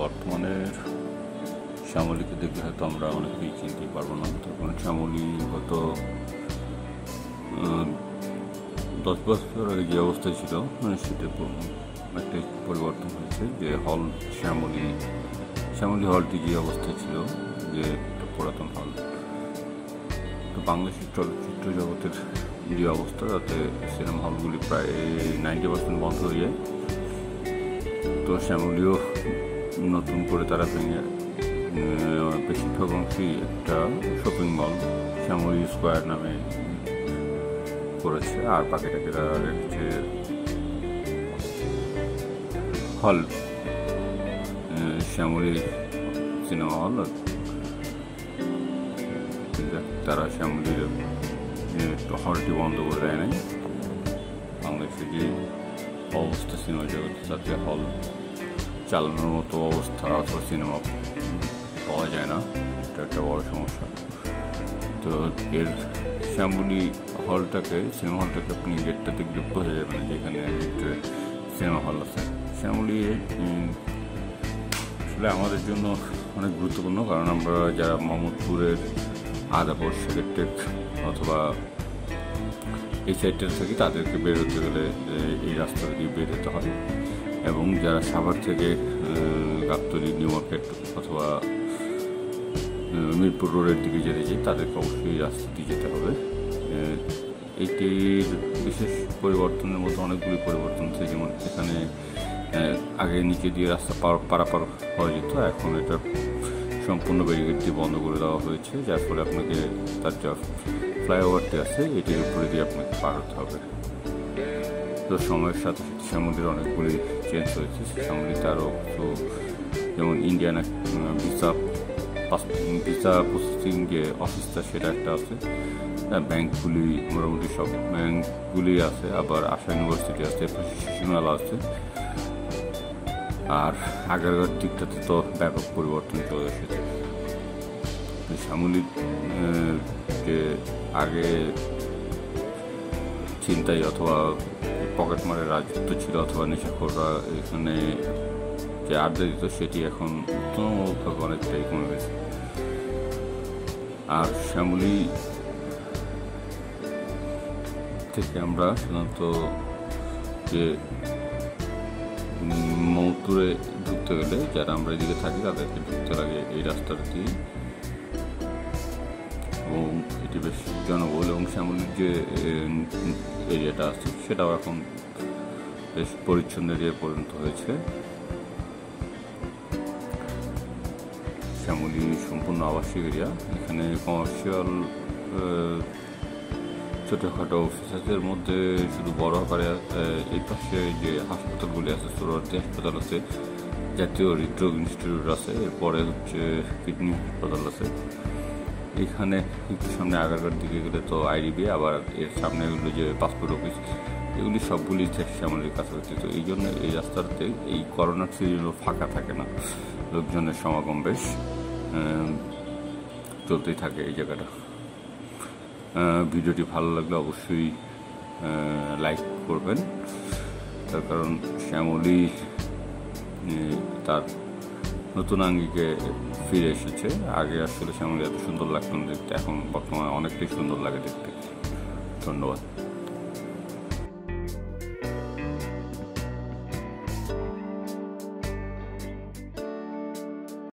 বর্তমানের শ্যামলীকে দেখলে হয়তো আমরা অনেকেই চিনতে পারব না তখন শ্যামলী গত দশ বছর আগে যে অবস্থায় ছিল মানে সেটা একটা পরিবর্তন হয়েছে যে হল শ্যামলী শ্যামলী হলটি যে অবস্থায় ছিল, যে একটা পুরাতন হল। তো বাংলাদেশের চলচ্চিত্র জগতের যে অবস্থা, তাতে সিনেমা হলগুলি প্রায় নাইনটি পার্সেন্ট বন্ধ হয়ে যায়। তো শ্যামলীও নতুন করে তারা ভেঙে বেশিরভাগ অংশই একটা শপিং মল শ্যামলী স্কোয়ার নামে করেছে। আর বাকিটাকে তারা রেখেছে হল শ্যামলী সিনেমা হল তারা শ্যামলীর হলটি বন্ধ করে দেয় নাই। বাংলাদেশে যে অবস্থা সিনেমা জগতে তাতে হল চালানোর মতো অবস্থা অথবা সিনেমা পাওয়া যায় না। এটা একটা বড় সমস্যা। তো এর শ্যামলী হলটাকে, সিনেমা হলটাকে আপনি গেটটা দেখলে বোঝা যাবে না যেখানে সিনেমা হল আছে। শ্যামলী আসলে আমাদের জন্য অনেক গুরুত্বপূর্ণ, কারণ আমরা যারা মোহাম্মদপুরের আদাপুর সেক্রেটেক অথবা এই সাইডটা থাকি তাদেরকে বের হতে গেলে এই রাস্তা দিয়ে বের হতে হয় এবং যারা সাভার থেকে গাবতলী, নিউ মার্কেট অথবা মিরপুর রোডের দিকে যেতে চাই, তাদেরকে অবশ্যই এই রাস্তা দিয়ে যেতে হবে। এটির বিশেষ পরিবর্তনের মধ্যে অনেকগুলি পরিবর্তন আছে। যেমন এখানে আগে নিচে দিয়ে রাস্তা পার, পারাপার হয়ে যেত, এখন এটা সম্পূর্ণ ব্যারিকেড দিয়ে বন্ধ করে দেওয়া হয়েছে, যার ফলে আপনাকে তার যা ফ্লাইওভারটি আছে, এটির উপরে দিয়ে আপনাকে পার হতে হবে। তো সময়ের সাথে সাথে শ্যামলির অনেকগুলি চেঞ্জ হয়েছে। সে শ্যামলিতে আরও কিছু যেমন ইন্ডিয়ান ভিসা ভিসা প্রসেসিং যে অফিসটা সেটা একটা আছে। ব্যাংকগুলি মোটামুটি সব ব্যাংকগুলি আছে, আবার আশা ইউনিভার্সিটি আছে শিশুমেলা আছে। আর আগেরকার দিকটাতে তো ব্যাপক পরিবর্তন চলে এসেছে। শ্যামলী যে আগে চিন্তাই অথবা পকেট মারের রাজত্ব ছিল অথবা নেশাখোররা এখানে যে আড্ডা দিত সেটি এখন তুলনামূলকভাবে অনেকটাই কমে গেছে। আর শ্যামলী থেকে আমরা সাধারণত যে মৌতুরে ঢুকতে গেলে যারা আমরা এদিকে থাকি তাদেরকে ঢুকতে লাগে এই রাস্তাটা। দিয়ে এবং এটি বেশ জনবহুল এবং শ্যামলির যে এরিয়াটা আছে সেটাও এখন বেশ পরিচ্ছন্ন এরিয়া পরিণত হয়েছে। শ্যামলী সম্পূর্ণ আবাসিক এরিয়া। এখানে কমার্শিয়াল ছোটোখাটো অফিস আছে এর মধ্যে শুধু বড় আকারে এই পাশে যে হাসপাতালগুলি আছে সুরতি হাসপাতাল আছে, জাতীয় হৃদরোগ ইনস্টিটিউট আছে, এরপরে হচ্ছে কিডনি হাসপাতাল আছে। এখানে একটু সামনে আগারগার দিকে গেলে তো আইডিবি আবার এর সামনে এগুলো যে পাসপোর্ট অফিস। এগুলি সবগুলি শ্যামলির কাছাকাছি। তো এই জন্য এই রাস্তাতে এই করোনার সিজনও ফাঁকা থাকে না। লোকজনের সমাগম বেশ চলতেই থাকে এই জায়গাটা। ভিডিওটি ভালো লাগলে অবশ্যই লাইক করবেন। তার কারণ শ্যামলি তার নতুন আঙ্গিকে ফিরে এসেছে। আগে আসলে শ্যামলি এত সুন্দর লাগতো দেখতে, এখন বর্তমানে অনেকটাই সুন্দর লাগে দেখতে। ধন্যবাদ।